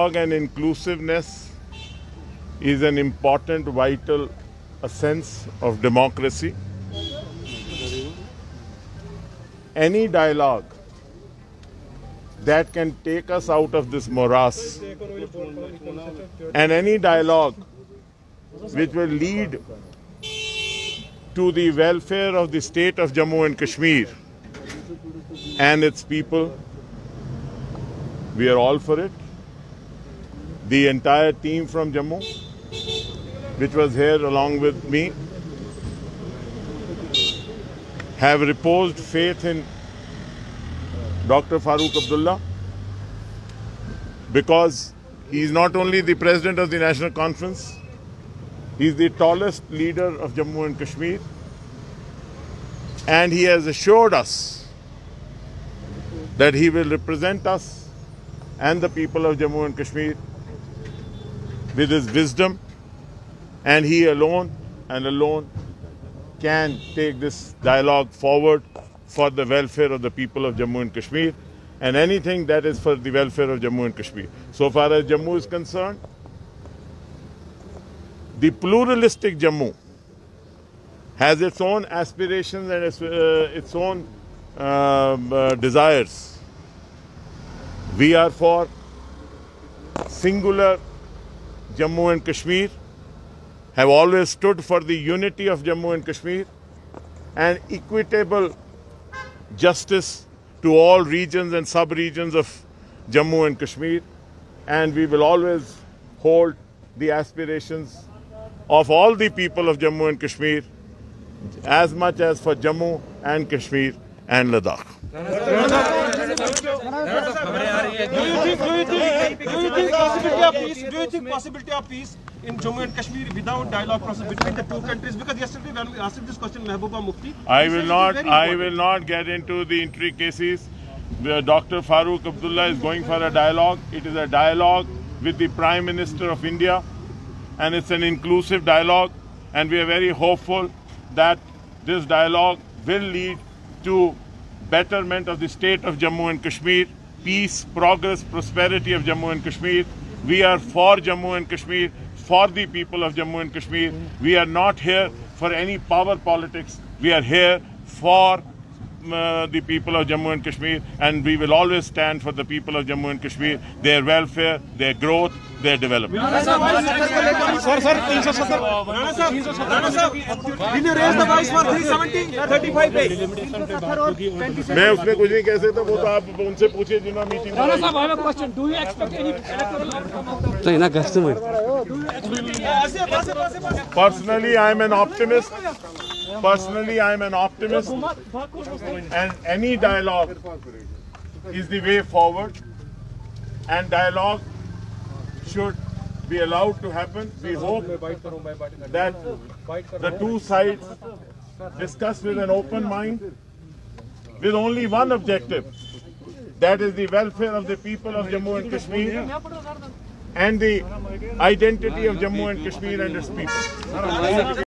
and inclusiveness is an important, vital sense of democracy. Any dialogue that can take us out of this morass and any dialogue which will lead to the welfare of the state of Jammu and Kashmir and its people, we are all for it. The entire team from Jammu, which was here along with me, have reposed faith in Dr. Farooq Abdullah because he is not only the president of the National Conference, he is the tallest leader of Jammu and Kashmir, and he has assured us that he will represent us and the people of Jammu and Kashmir with his wisdom, and he alone and alone can take this dialogue forward for the welfare of the people of Jammu and Kashmir and anything that is for the welfare of Jammu and Kashmir. So far as Jammu is concerned, the pluralistic Jammu has its own aspirations and its, uh, its own um, uh, desires. We are for singular Jammu and Kashmir, have always stood for the unity of Jammu and Kashmir and equitable justice to all regions and sub-regions of Jammu and Kashmir. And we will always hold the aspirations of all the people of Jammu and Kashmir as much as for Jammu and Kashmir and Ladakh. Do you think, possibility of peace, in Jammu and Kashmir without dialogue process between the two countries? Because yesterday when we asked this question, Mehbooba Mufti, I will not. I will not get into the intricacies. Where Dr. Farooq Abdullah is going for a dialogue. It is a dialogue with the Prime Minister of India, and it's an inclusive dialogue. And we are very hopeful that this dialogue will lead to betterment of the state of Jammu and Kashmir, peace, progress, prosperity of Jammu and Kashmir. We are for Jammu and Kashmir, for the people of Jammu and Kashmir. We are not here for any power politics. We are here for uh, the people of Jammu and Kashmir, and we will always stand for the people of Jammu and Kashmir, their welfare, their growth, their development. Sir, sir, 370. Sir, Rana sir, will you raise the price for 370? 35A. मैं उसमें कुछ नहीं कह सकता वो तो आप उनसे पूछिए जिन्होंने मीटिंग राणा साहब I have a question do you expect any electoral outcome of the तो इना customer personally I am an Personally, I am an optimist, and any dialogue is the way forward. And dialogue should be allowed to happen. We hope that the two sides discuss with an open mind, with only one objective. That is the welfare of the people of Jammu and Kashmir and the identity of Jammu and Kashmir and its people.